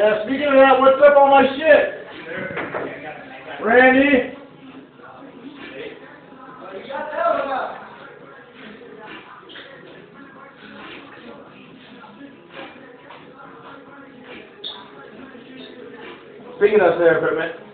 Yeah, speaking of that, what's up all my shit? Randy? Speaking of their equipment,